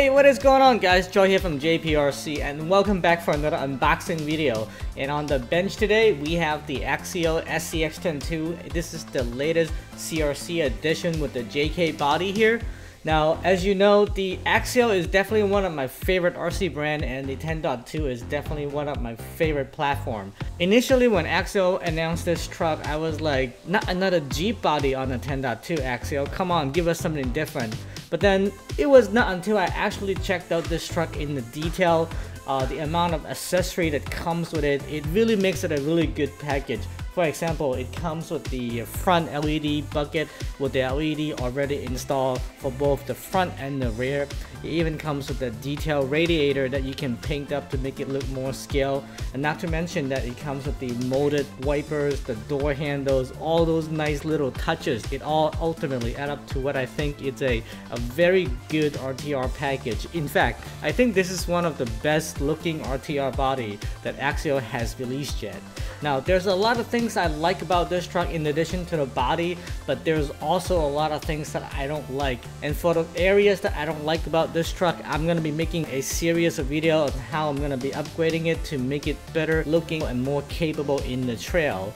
Hey, what is going on guys? Joe here from JPRC and welcome back for another unboxing video. And on the bench today, we have the Axial SCX10 II. This is the latest CRC edition with the JK body here. Now, as you know, the Axial is definitely one of my favorite RC brand and the 10.2 is definitely one of my favorite platform. Initially, when Axial announced this truck, I was like, not another Jeep body on the 10.2 Axial, come on, give us something different. But then, it was not until I actually checked out this truck in the detail, uh, the amount of accessory that comes with it, it really makes it a really good package. For example, it comes with the front LED bucket with the LED already installed for both the front and the rear. It even comes with a detailed radiator that you can paint up to make it look more scale. And not to mention that it comes with the molded wipers, the door handles, all those nice little touches. It all ultimately add up to what I think is a, a very good RTR package. In fact, I think this is one of the best looking RTR body that Axial has released yet. Now, there's a lot of things I like about this truck in addition to the body, but there's also a lot of things that I don't like. And for the areas that I don't like about this truck, I'm gonna be making a series of video on how I'm gonna be upgrading it to make it better looking and more capable in the trail.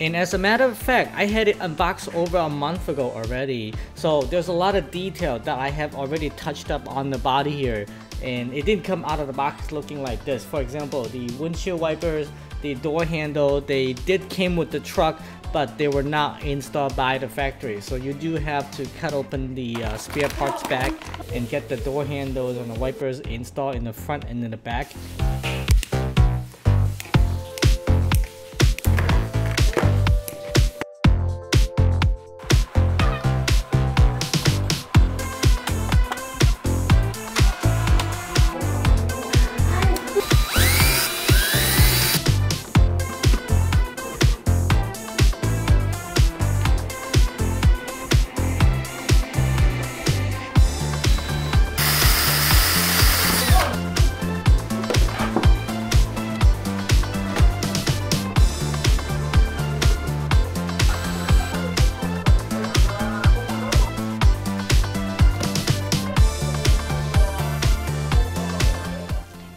And as a matter of fact, I had it unboxed over a month ago already. So there's a lot of detail that I have already touched up on the body here. And it didn't come out of the box looking like this. For example, the windshield wipers, the door handle they did came with the truck but they were not installed by the factory. So you do have to cut open the uh, spare parts back and get the door handles and the wipers installed in the front and in the back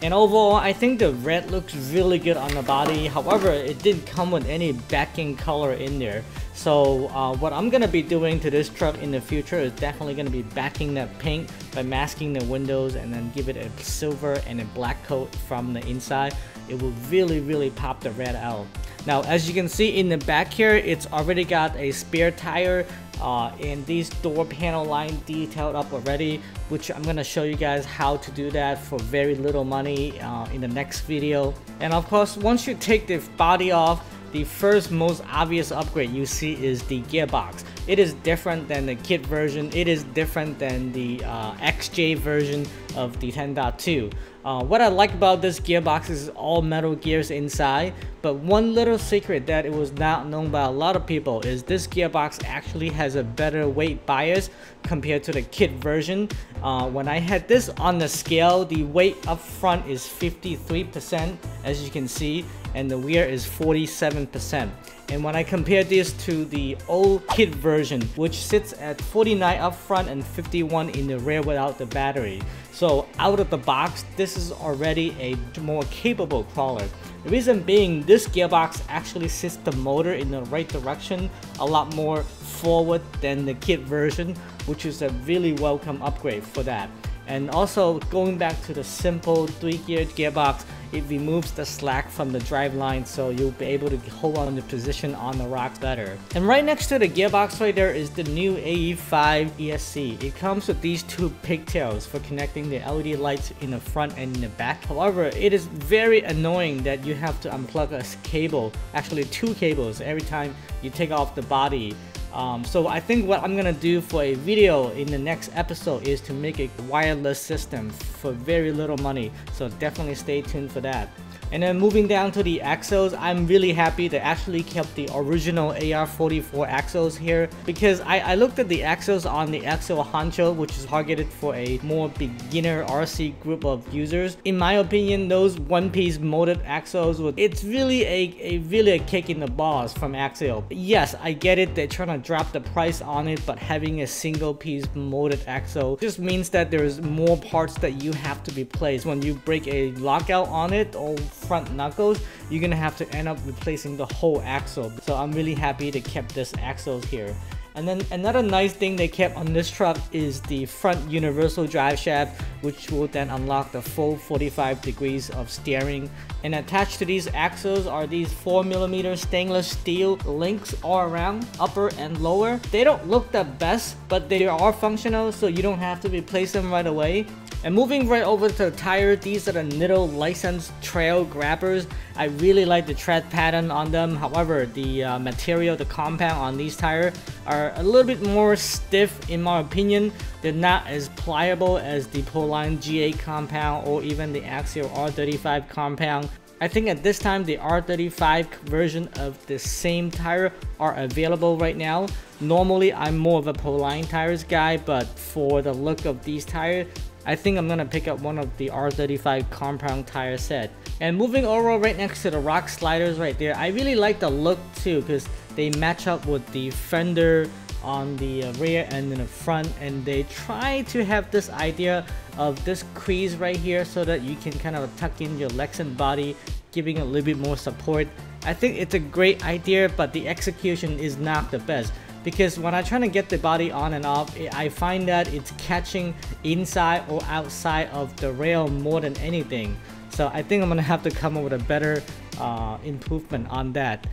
And overall, I think the red looks really good on the body. However, it didn't come with any backing color in there. So uh, what I'm gonna be doing to this truck in the future is definitely gonna be backing that paint by masking the windows and then give it a silver and a black coat from the inside. It will really, really pop the red out. Now, as you can see in the back here, it's already got a spare tire uh, and these door panel line detailed up already which I'm gonna show you guys how to do that for very little money uh, in the next video. And of course once you take the body off the first most obvious upgrade you see is the gearbox. It is different than the kit version. It is different than the uh, XJ version of the 10.2. Uh, what I like about this gearbox is all metal gears inside, but one little secret that it was not known by a lot of people is this gearbox actually has a better weight bias compared to the kit version. Uh, when I had this on the scale, the weight up front is 53% as you can see, and the rear is 47%. And when I compare this to the old kit version, which sits at 49 up front and 51 in the rear without the battery. So out of the box, this is already a more capable crawler. The reason being, this gearbox actually sits the motor in the right direction a lot more forward than the kit version, which is a really welcome upgrade for that. And also going back to the simple 3-gear gearbox, it removes the slack from the drive line so you'll be able to hold on the position on the rocks better. And right next to the gearbox right there is the new AE5 ESC. It comes with these two pigtails for connecting the LED lights in the front and in the back. However, it is very annoying that you have to unplug a cable, actually two cables every time you take off the body um, so I think what I'm gonna do for a video in the next episode is to make a wireless system for very little money. So definitely stay tuned for that. And then moving down to the axles, I'm really happy they actually kept the original AR44 axles here because I, I looked at the axles on the Axial Honcho which is targeted for a more beginner RC group of users. In my opinion, those one-piece molded axles, it's really a, a really a kick in the balls from Axial. Yes, I get it, they're trying to drop the price on it, but having a single piece molded axle just means that there's more parts that you have to replace. When you break a lockout on it or front knuckles, you're gonna have to end up replacing the whole axle. So I'm really happy they kept this axles here. And then another nice thing they kept on this truck is the front universal drive shaft, which will then unlock the full 45 degrees of steering. And attached to these axles are these 4mm stainless steel links all around, upper and lower. They don't look the best, but they are functional, so you don't have to replace them right away. And moving right over to the tire, these are the Nitto licensed trail grabbers. I really like the tread pattern on them. However, the uh, material, the compound on these tires are a little bit more stiff in my opinion. They're not as pliable as the Proline G8 compound or even the Axial R35 compound. I think at this time the R35 version of the same tire are available right now. Normally I'm more of a Proline tires guy but for the look of these tires I think I'm gonna pick up one of the R35 compound tire set. And moving over right next to the rock sliders right there, I really like the look too because they match up with the fender on the rear and in the front and they try to have this idea of this crease right here so that you can kind of tuck in your legs and body giving a little bit more support. I think it's a great idea but the execution is not the best because when I try to get the body on and off, I find that it's catching inside or outside of the rail more than anything. So I think I'm gonna have to come up with a better uh, improvement on that.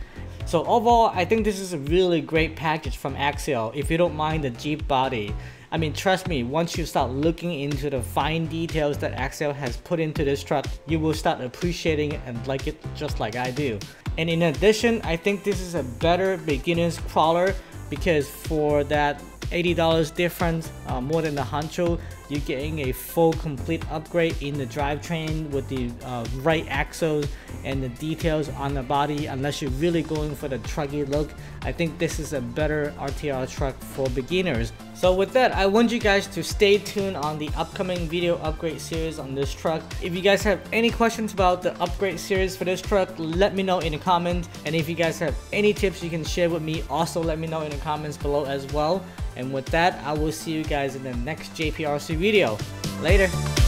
So overall, I think this is a really great package from Axial if you don't mind the Jeep body. I mean, trust me, once you start looking into the fine details that Axial has put into this truck, you will start appreciating it and like it just like I do. And in addition, I think this is a better beginner's crawler because for that $80 difference, uh, more than the Honcho, you're getting a full complete upgrade in the drivetrain with the uh, right axles and the details on the body unless you're really going for the trucky look. I think this is a better RTR truck for beginners. So with that, I want you guys to stay tuned on the upcoming video upgrade series on this truck. If you guys have any questions about the upgrade series for this truck, let me know in the comments. And if you guys have any tips you can share with me, also let me know in the comments below as well. And with that, I will see you guys in the next JPRC video. Later.